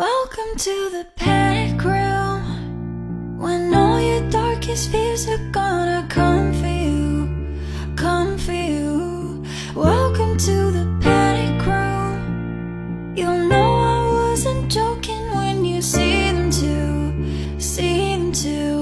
Welcome to the panic room. When all your darkest fears are gonna come for you Come for you. Welcome to the panic room. You'll know I wasn't joking when you see them too See them too.